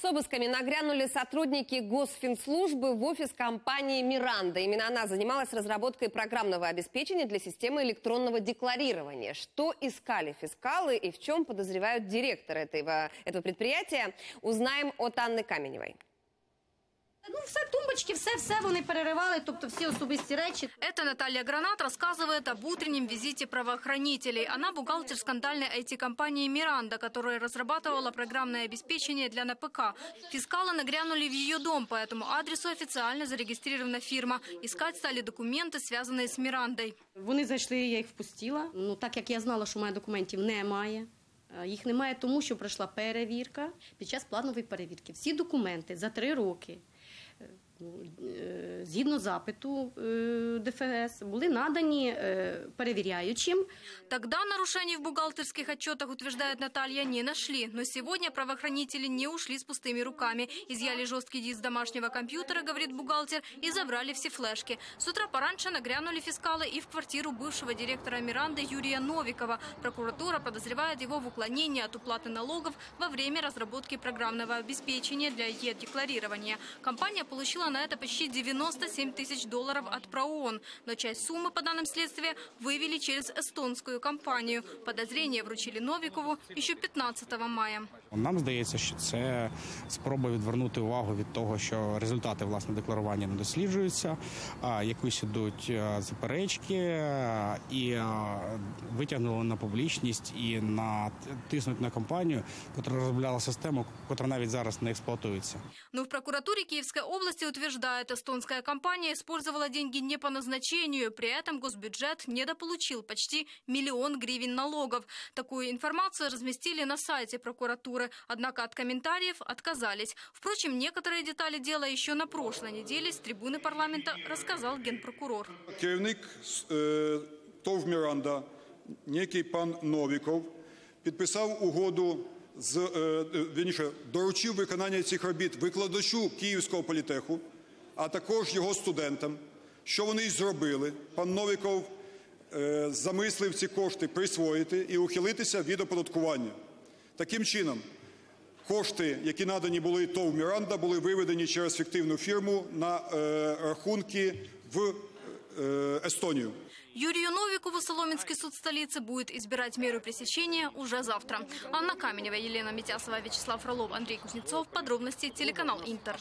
С обысками нагрянули сотрудники Госфинслужбы в офис компании «Миранда». Именно она занималась разработкой программного обеспечения для системы электронного декларирования. Что искали фискалы и в чем подозревают директора этого, этого предприятия, узнаем от Анны Каменевой. Ну, все тумбочки, все, все вони переривали, тобто всі особисті речі. Это Наталья Гранат рассказывает об утреннем визите правоохранителей. Она бухгалтер скандальной IT-компании «Миранда», которая разрабатывала программное обеспечение для НПК. Фискалы нагрянули в ее дом, по этому адресу официально зарегистрирована фирма. Искать стали документы, связанные с «Мирандой». Вони зайшли, я їх впустила. Ну, так як я знала, що у мене документів немає. е, Їх немає тому, що пройшла перевірка під час планової перевірки. Всі документи за три роки, е, ну, е, згідно запиту е, ДФС, були надані е, перевіряючим. Тогда нарушений в бухгалтерских отчетах, утверждает Наталья, не нашли. Но сегодня правоохранители не ушли с пустыми руками. Изъяли жесткий диск домашнего компьютера, говорит бухгалтер, и забрали все флешки. С утра пораньше нагрянули фискалы и в квартиру бывшего директора Миранды Юрия Новикова. Прокуратура подозревает его в уклонении от уплаты налогов во время разработки программного обеспечения для Е-декларирования. Компания получила на это почти 97 тысяч долларов от ПРООН. Но часть суммы, по данным следствия, вывели через эстонскую компанию. Подозрения вручили Новикову еще 15 мая. Нам здається, що це спроба відвернути увагу від того, що результати власне декларування не досліджуються, а якісь ідуть е, заперечки е, і е, витягнули на публічність і на тиснуть на компанію, яка розробляла систему, яка навіть зараз не експлуатується. Но в прокуратуре Киевской области утверждают, эстонская компания использовала деньги не по назначению. При этом госбюджет недополучил почти миллион гривен налогов. Такую информацию разместили на сайте прокуратуры. Однако от комментариев отказались. Впрочем, некоторые детали дела еще на прошлой неделе с трибуны парламента рассказал генпрокурор. Керівник е, ТОВ «Міранда», некий пан Новіков, підписав угоду з е, е, вірніше, доручив виконання цих робіт викладачу Київського політеху, А також його студентам. Що вони й зробили? Пан Новіков е, замислив ці кошти присвоїти і ухилитися від оподаткування. Таким чином, кошти, які надані були ТОВ «Міранда», були виведені через фіктивну фірму на е, рахунки в е, Естонію. Юрию Новикову Соломенский суд столицы будет избирать меру пресечения уже завтра. Анна Каменева, Елена Митясова, Вячеслав Фролов, Андрей Кузнецов. Подробности телеканал Интер.